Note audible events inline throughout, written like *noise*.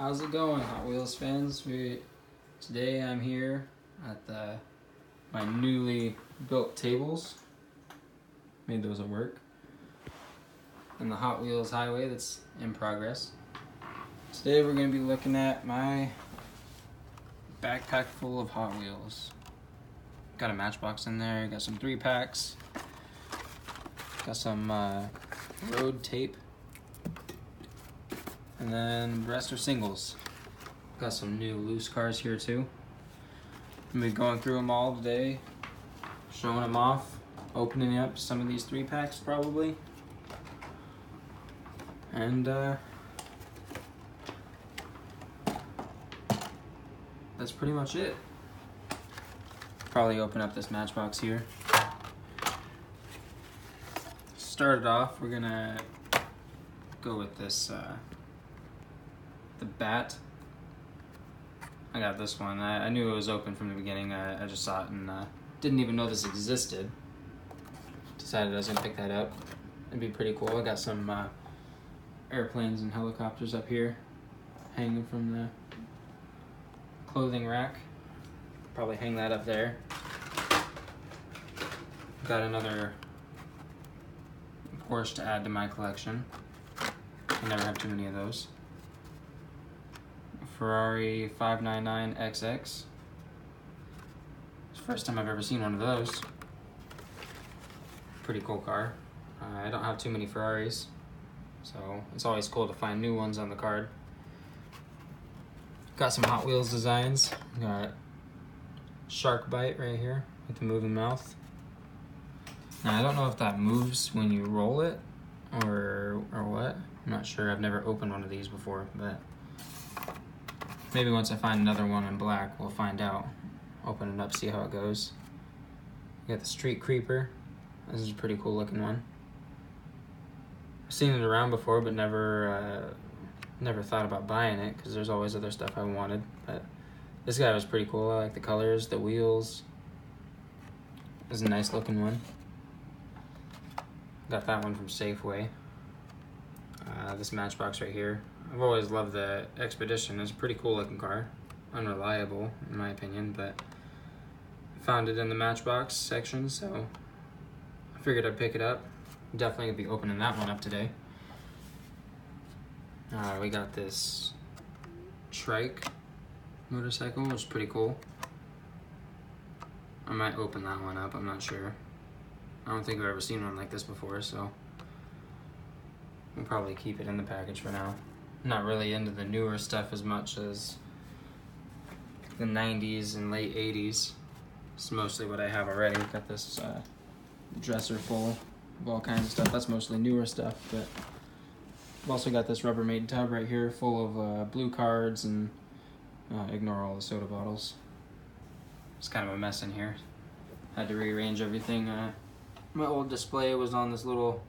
How's it going, Hot Wheels fans? We today I'm here at the my newly built tables. Made those at work. And the Hot Wheels highway that's in progress. Today we're going to be looking at my backpack full of Hot Wheels. Got a Matchbox in there. Got some three packs. Got some uh, road tape and then the rest are singles. Got some new loose cars here too. I'm be going through them all today, showing them off, opening up some of these three packs probably. And uh, that's pretty much it. Probably open up this matchbox here. Started off, we're gonna go with this uh, the bat. I got this one. I, I knew it was open from the beginning. I, I just saw it and uh, didn't even know this existed. Decided I was gonna pick that up. It'd be pretty cool. I got some uh, airplanes and helicopters up here hanging from the clothing rack. Probably hang that up there. Got another Porsche to add to my collection. I never have too many of those. Ferrari 599XX. It's the first time I've ever seen one of those. Pretty cool car. Uh, I don't have too many Ferraris, so it's always cool to find new ones on the card. Got some Hot Wheels designs. Got Shark Bite right here with the moving mouth. Now I don't know if that moves when you roll it or or what. I'm not sure. I've never opened one of these before, but Maybe once I find another one in black, we'll find out. Open it up, see how it goes. Got the Street Creeper. This is a pretty cool looking one. I've seen it around before, but never, uh, never thought about buying it because there's always other stuff I wanted. But this guy was pretty cool. I like the colors, the wheels. This is a nice looking one. Got that one from Safeway. Uh, this Matchbox right here. I've always loved the Expedition. It's a pretty cool looking car. Unreliable, in my opinion, but found it in the Matchbox section, so I figured I'd pick it up. Definitely gonna be opening that one up today. Uh, we got this trike motorcycle, which is pretty cool. I might open that one up, I'm not sure. I don't think I've ever seen one like this before, so we'll probably keep it in the package for now not really into the newer stuff as much as the 90s and late 80s. It's mostly what I have already. Got this uh, dresser full of all kinds of stuff. That's mostly newer stuff, but I've also got this Rubbermaid tub right here full of uh, blue cards and uh, ignore all the soda bottles. It's kind of a mess in here. Had to rearrange everything. Uh, my old display was on this little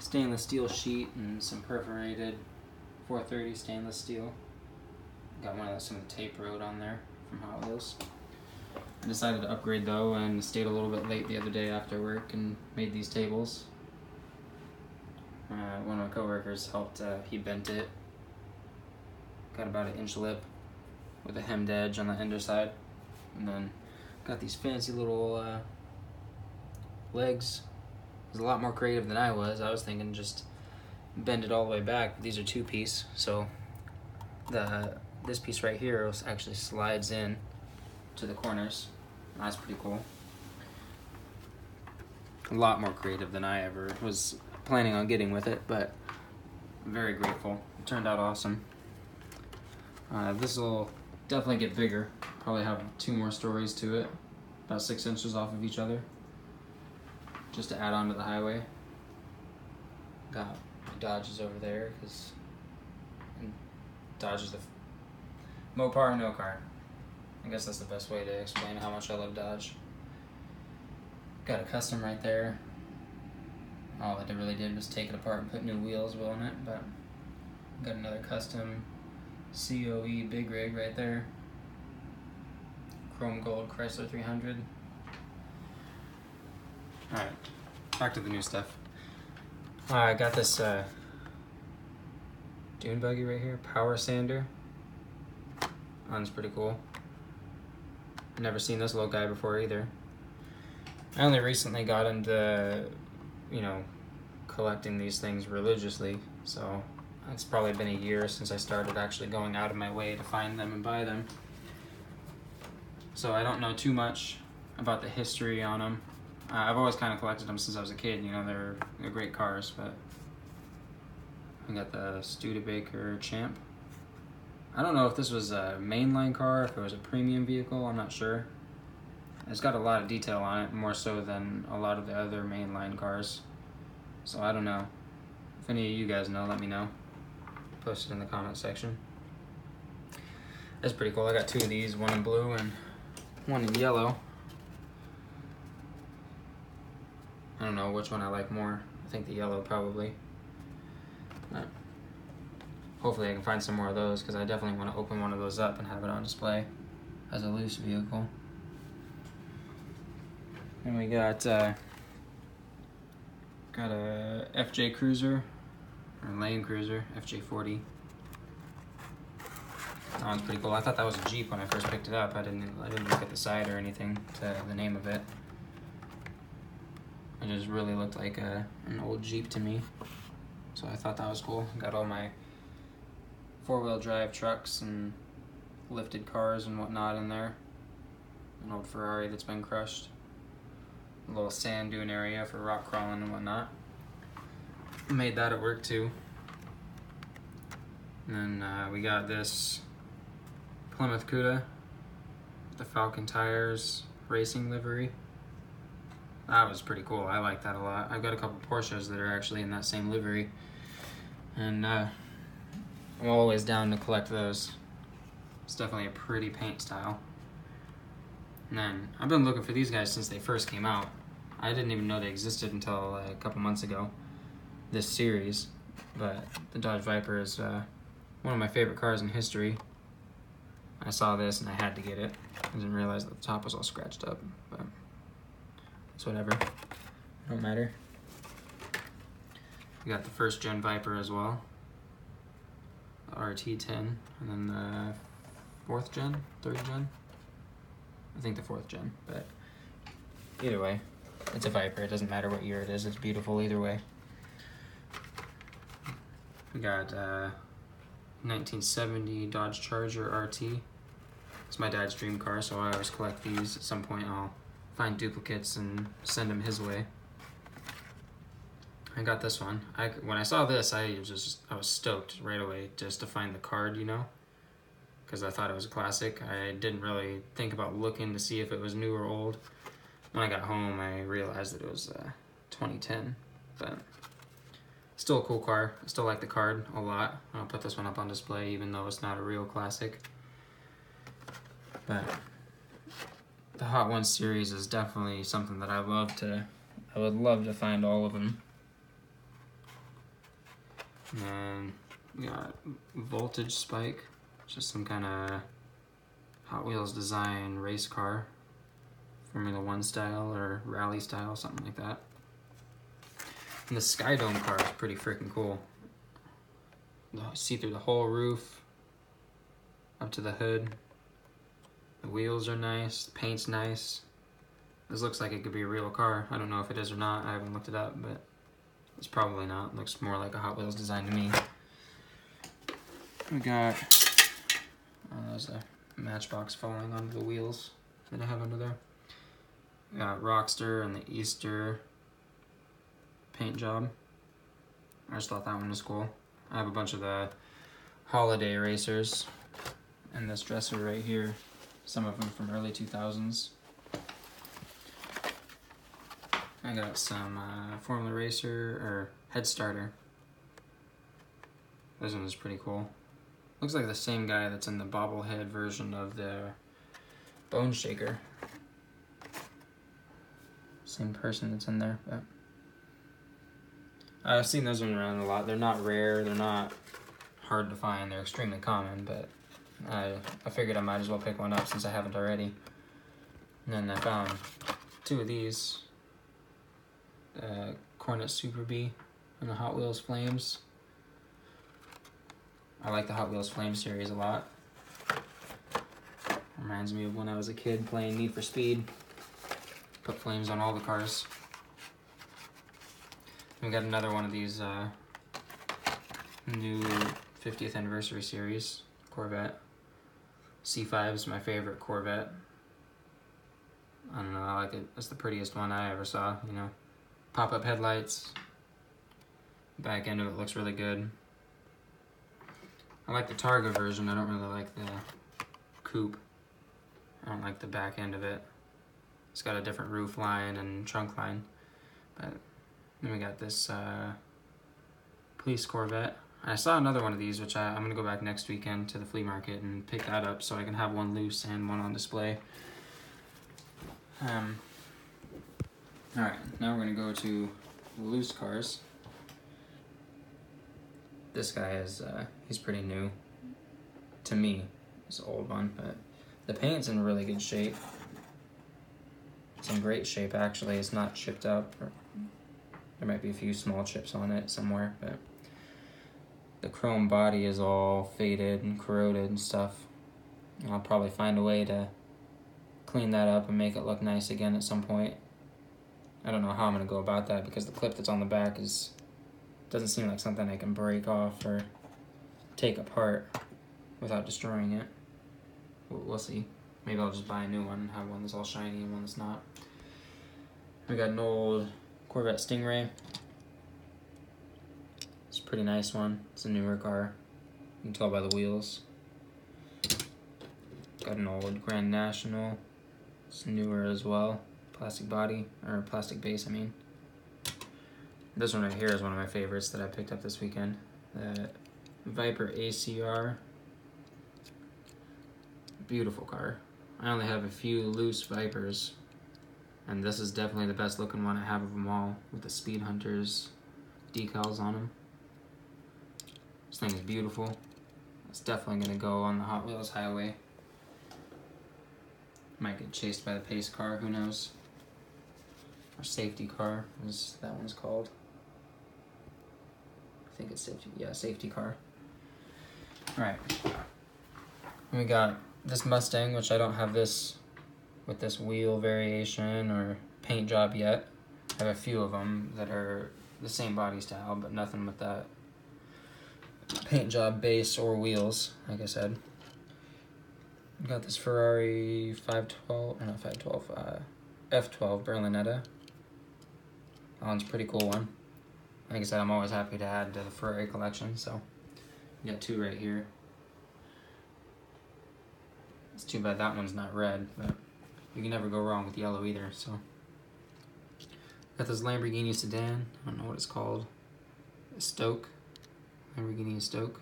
stainless steel sheet and some perforated 430 stainless steel. Got one of those, some of the tape rode on there from Hot Wheels. I decided to upgrade though and stayed a little bit late the other day after work and made these tables. Uh, one of my coworkers helped, uh, he bent it. Got about an inch lip with a hemmed edge on the underside. And then got these fancy little uh, legs. It was a lot more creative than I was. I was thinking just bend it all the way back. These are two piece, so the this piece right here actually slides in to the corners. That's pretty cool. A lot more creative than I ever was planning on getting with it, but very grateful. It turned out awesome. Uh, this will definitely get bigger. Probably have two more stories to it, about six inches off of each other, just to add on to the highway. Got Dodge is over there because Dodge is the f- Mopar no car. I guess that's the best way to explain how much I love Dodge. Got a custom right there. All I really did was take it apart and put new wheels on it, but got another custom COE big rig right there. Chrome gold Chrysler 300. Alright, back to the new stuff. Uh, I got this uh, dune buggy right here. Power sander. One's pretty cool. Never seen this little guy before either. I only recently got into, you know, collecting these things religiously, so it's probably been a year since I started actually going out of my way to find them and buy them. So I don't know too much about the history on them. Uh, I've always kind of collected them since I was a kid. You know, they're they're great cars, but we got the Studebaker Champ. I don't know if this was a mainline car, if it was a premium vehicle. I'm not sure. It's got a lot of detail on it, more so than a lot of the other mainline cars. So I don't know. If any of you guys know, let me know. Post it in the comment section. That's pretty cool. I got two of these, one in blue and one in yellow. I don't know which one I like more. I think the yellow probably. But hopefully I can find some more of those because I definitely want to open one of those up and have it on display as a loose vehicle. And we got uh, got a FJ Cruiser or Land Cruiser FJ40. That one's pretty cool. I thought that was a Jeep when I first picked it up. I didn't I didn't look at the side or anything to the name of it. It just really looked like a, an old Jeep to me. So I thought that was cool. Got all my four-wheel drive trucks and lifted cars and whatnot in there. An old Ferrari that's been crushed. A little sand dune area for rock crawling and whatnot. Made that at work too. And then uh, we got this Plymouth Cuda, the Falken tires, racing livery. That was pretty cool. I like that a lot. I've got a couple Porsches that are actually in that same livery. And uh, I'm always down to collect those. It's definitely a pretty paint style. And then I've been looking for these guys since they first came out. I didn't even know they existed until uh, a couple months ago. This series, but the Dodge Viper is uh, one of my favorite cars in history. I saw this and I had to get it. I didn't realize that the top was all scratched up, but it's whatever. Don't matter. We got the first gen Viper as well. The RT10, and then the fourth gen, third gen. I think the fourth gen, but either way, it's a Viper. It doesn't matter what year it is. It's beautiful either way. We got uh, 1970 Dodge Charger RT. It's my dad's dream car, so I always collect these. At some point, I'll find duplicates and send them his way. I got this one. I, when I saw this, I was just I was stoked right away just to find the card, you know, because I thought it was a classic. I didn't really think about looking to see if it was new or old. When I got home, I realized that it was uh, 2010, but still a cool car. I still like the card a lot. I'll put this one up on display, even though it's not a real classic. But the Hot Ones series is definitely something that I love to. I would love to find all of them. And we got Voltage Spike, just some kind of Hot Wheels design race car, Formula One style or rally style, something like that. And the Skydome car is pretty freaking cool. See through the whole roof, up to the hood. The wheels are nice, the paint's nice. This looks like it could be a real car. I don't know if it is or not. I haven't looked it up, but it's probably not. It looks more like a Hot Wheels design to me. We got, oh, there's a matchbox falling onto the wheels that I have under there. We got Rockster and the Easter paint job. I just thought that one was cool. I have a bunch of the holiday racers in this dresser right here some of them from early 2000s. I got some uh, Formula Racer or Head Starter. This one is pretty cool. Looks like the same guy that's in the bobblehead version of the Bone Shaker. Same person that's in there, but I've seen those one around a lot. They're not rare. They're not hard to find. They're extremely common, but I, I figured I might as well pick one up since I haven't already. And then I found two of these. Uh, Coronet Super Bee and the Hot Wheels Flames. I like the Hot Wheels Flame series a lot. Reminds me of when I was a kid playing Need for Speed. Put flames on all the cars. We got another one of these uh, new 50th anniversary series Corvette. C5 is my favorite Corvette. I don't know, I like it. It's the prettiest one I ever saw, you know. Pop-up headlights. Back end of it looks really good. I like the Targa version, I don't really like the coupe. I don't like the back end of it. It's got a different roof line and trunk line. But then we got this uh, police Corvette. I saw another one of these, which I, I'm going to go back next weekend to the flea market and pick that up so I can have one loose and one on display. Um, Alright, now we're going to go to loose cars. This guy is, uh, he's pretty new. To me, it's an old one, but the paint's in really good shape. It's in great shape, actually. It's not chipped up. There might be a few small chips on it somewhere, but the chrome body is all faded and corroded and stuff. And I'll probably find a way to clean that up and make it look nice again at some point. I don't know how I'm to go about that because the clip that's on the back is doesn't seem like something I can break off or take apart without destroying it. We'll see. Maybe I'll just buy a new one and have one that's all shiny and one that's not. We got an old Corvette Stingray. It's a pretty nice one. It's a newer car. You can tell by the wheels. Got an old Grand National. It's newer as well. Plastic body, or plastic base, I mean. This one right here is one of my favorites that I picked up this weekend. The Viper ACR beautiful car. I only have a few loose Vipers, and this is definitely the best looking one I have of them all, with the Speed Hunters decals on them. This thing is beautiful. It's definitely going to go on the Hot Wheels highway. Might get chased by the pace car, who knows. Or safety car, as that one's called. I think it's safety, yeah, safety car. Alright. We got this Mustang, which I don't have this with this wheel variation or paint job yet. I have a few of them that are the same body style, but nothing with that paint job base or wheels, like I said. Got this Ferrari 512, not 512, uh, F12 Berlinetta. That one's a pretty cool one. Like I said, I'm always happy to add to the Ferrari collection, so you got two right here. It's too bad that one's not red, but you can never go wrong with yellow either, so. Got this Lamborghini sedan, I don't know what it's called. Stoke, Lamborghini Stoke.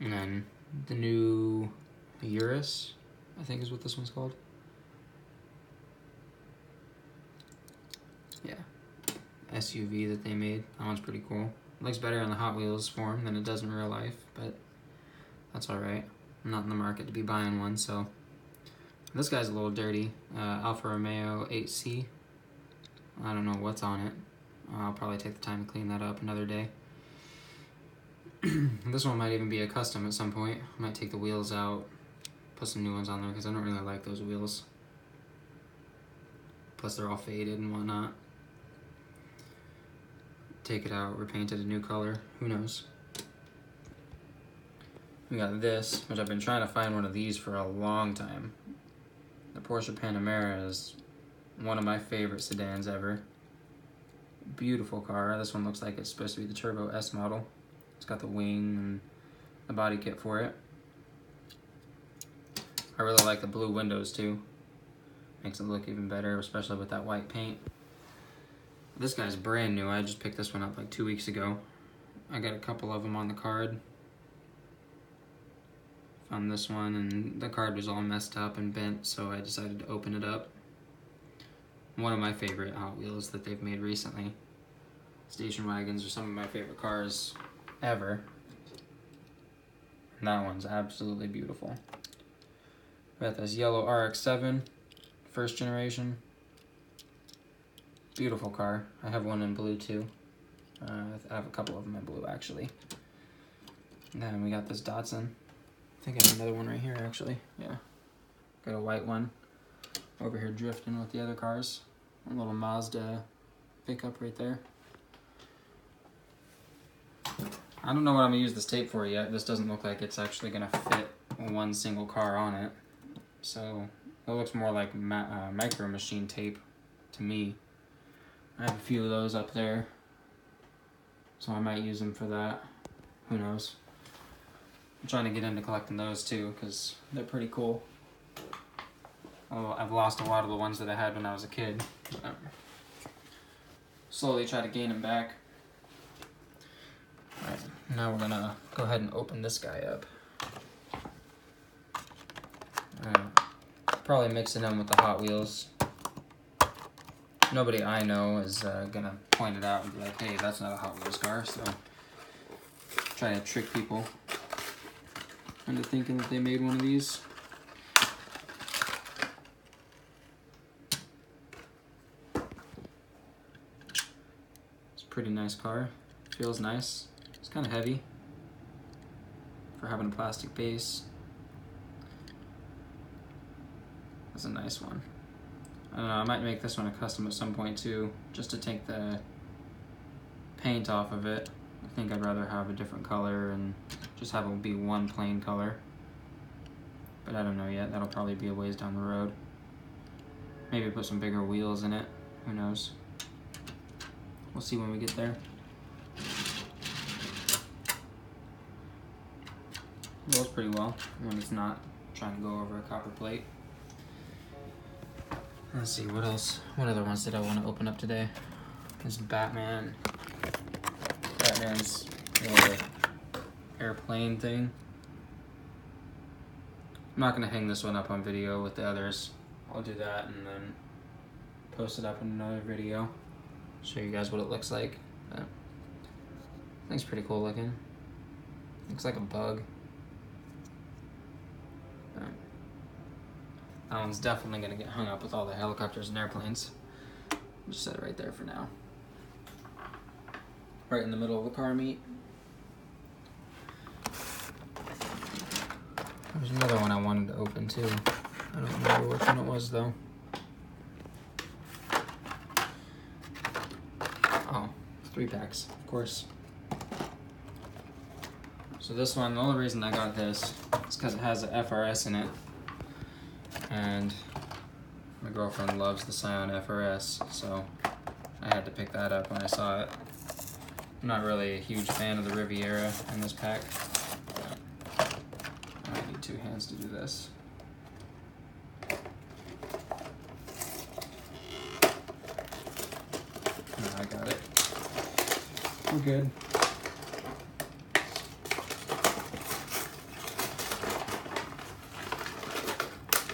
And then the new Urus, I think is what this one's called. Yeah, SUV that they made. That one's pretty cool. It looks better in the Hot Wheels form than it does in real life, but that's alright. I'm not in the market to be buying one, so. This guy's a little dirty. Uh, Alfa Romeo 8C. I don't know what's on it. I'll probably take the time to clean that up another day. *clears throat* this one might even be a custom at some point. I might take the wheels out, put some new ones on there because I don't really like those wheels. Plus they're all faded and whatnot. Take it out, repaint it a new color. Who knows? We got this, which I've been trying to find one of these for a long time. The Porsche Panamera is one of my favorite sedans ever. Beautiful car. This one looks like it's supposed to be the Turbo S model. It's got the wing and the body kit for it. I really like the blue windows too. Makes it look even better, especially with that white paint. This guy's brand new. I just picked this one up like two weeks ago. I got a couple of them on the card found this one and the card was all messed up and bent so I decided to open it up. One of my favorite Hot Wheels that they've made recently. Station wagons are some of my favorite cars ever. And that one's absolutely beautiful. We got this yellow RX-7, first generation. Beautiful car. I have one in blue too. Uh, I have a couple of them in blue actually. And then we got this Datsun. I think I have another one right here actually. Yeah. Got a white one over here drifting with the other cars. A little Mazda pickup right there. I don't know what I'm gonna use this tape for yet. This doesn't look like it's actually gonna fit one single car on it. So it looks more like uh, micro machine tape to me. I have a few of those up there. So I might use them for that. Who knows? I'm trying to get into collecting those too because they're pretty cool. Oh, I've lost a lot of the ones that I had when I was a kid. Slowly try to gain them back. Alright, now we're gonna go ahead and open this guy up. probably mixing them with the Hot Wheels. Nobody I know is uh, gonna point it out and be like, hey, that's not a Hot Wheels car, so try to trick people into thinking that they made one of these. Pretty nice car. Feels nice. It's kind of heavy for having a plastic base. That's a nice one. I don't know, I might make this one a custom at some point too, just to take the paint off of it. I think I'd rather have a different color and just have it be one plain color. But I don't know yet, that'll probably be a ways down the road. Maybe put some bigger wheels in it, who knows. We'll see when we get there. Rolls pretty well when it's not trying to go over a copper plate. Let's see, what else? What other ones did I want to open up today? This Batman. Batman's little airplane thing. I'm not going to hang this one up on video with the others. I'll do that and then post it up in another video. Show you guys what it looks like. Uh, but think it's pretty cool looking. Looks like a bug. Uh, that one's definitely gonna get hung up with all the helicopters and airplanes. Just set it right there for now. Right in the middle of the car meet. There's another one I wanted to open too. I don't remember which one it was though. Oh, three packs, of course. So this one, the only reason I got this is because it has a FRS in it and my girlfriend loves the Scion FRS, so I had to pick that up when I saw it. I'm not really a huge fan of the Riviera in this pack, I need two hands to do this. I got it. We're good.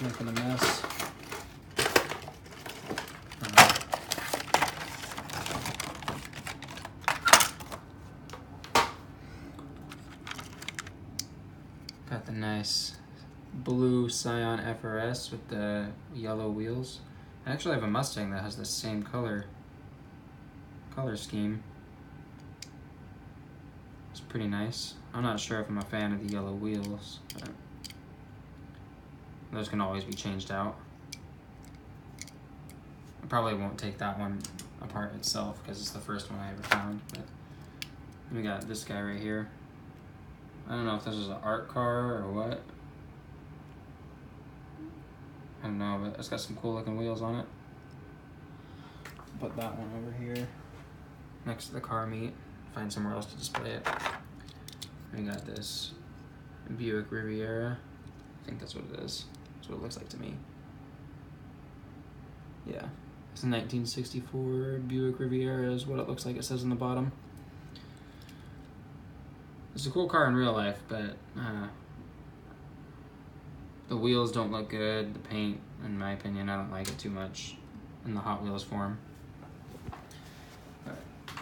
making a mess. Uh, got the nice blue Scion FRS with the yellow wheels. I actually have a Mustang that has the same color color scheme. It's pretty nice. I'm not sure if I'm a fan of the yellow wheels. But those can always be changed out. I probably won't take that one apart itself because it's the first one I ever found. But we got this guy right here. I don't know if this is an art car or what. I don't know, but it's got some cool looking wheels on it. Put that one over here next to the car meet. Find somewhere else to display it. We got this Buick Riviera. I think that's what it is. That's what it looks like to me. Yeah. It's a 1964 Buick Riviera is what it looks like it says on the bottom. It's a cool car in real life, but uh, the wheels don't look good. The paint, in my opinion, I don't like it too much in the Hot Wheels form.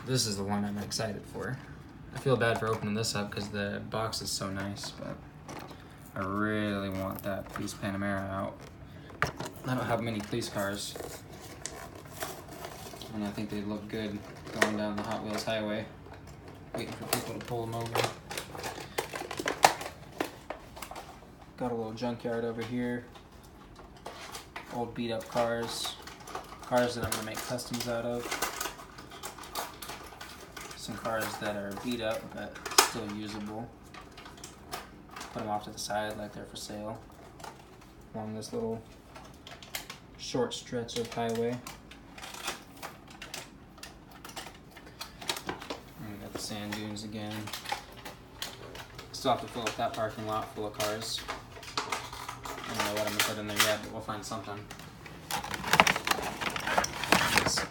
This is the one I'm excited for. I feel bad for opening this up because the box is so nice, but I really want that police Panamera out. I don't have many police cars. And I think they look good going down the Hot Wheels highway. Waiting for people to pull them over. got a little junkyard over here. Old beat up cars. Cars that I'm gonna make customs out of. Some cars that are beat up but still usable. Put them off to the side like they're for sale. Along this little short stretch of highway. And we got the sand dunes again. Still have to fill up that parking lot full of cars. I don't know what I'm gonna put in there yet, but we'll find something. Just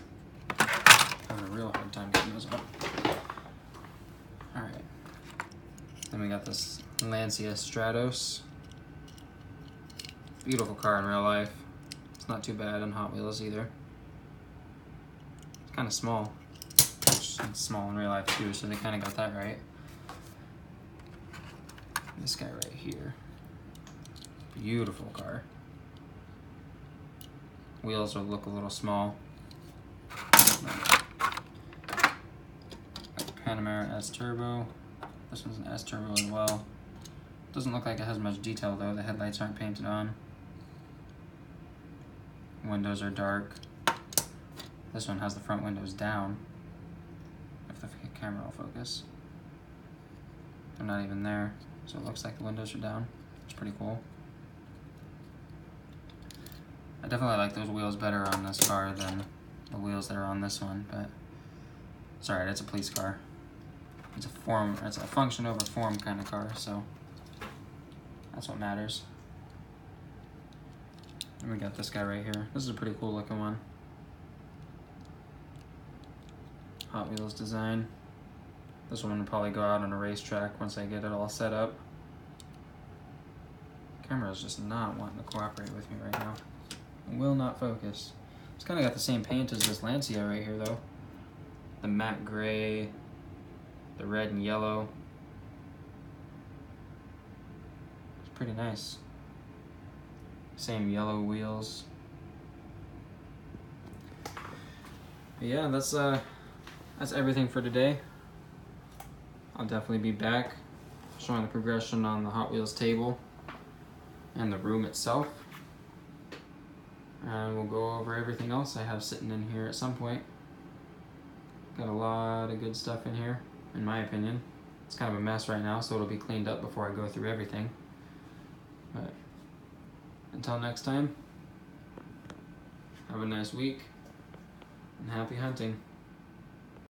Having a real hard time getting those up. Alright. Then we got this Lancia Stratos. Beautiful car in real life. It's not too bad on Hot Wheels either. It's kind of small. It's small in real life too, so they kind of got that right. This guy right here. Beautiful car. Wheels will look a little small. Panamera S Turbo. This one's an S Turbo as well. Doesn't look like it has much detail though. The headlights aren't painted on. Windows are dark. This one has the front windows down. If the camera will focus. They're not even there. So it looks like the windows are down. It's pretty cool. I definitely like those wheels better on this car than the wheels that are on this one, but sorry, it's a police car. It's a form, it's a function over form kind of car, so that's what matters. And we got this guy right here. This is a pretty cool looking one. Hot Wheels design. This one will probably go out on a racetrack once I get it all set up. Camera's just not wanting to cooperate with me right now. It will not focus. It's kind of got the same paint as this Lancia right here though. The matte gray, the red and yellow. It's pretty nice. Same yellow wheels. But yeah, that's uh that's everything for today. I'll definitely be back showing the progression on the Hot Wheels table and the room itself. And we'll go over everything else I have sitting in here at some point. Got a lot of good stuff in here, in my opinion. It's kind of a mess right now, so it'll be cleaned up before I go through everything. But until next time, have a nice week and happy hunting.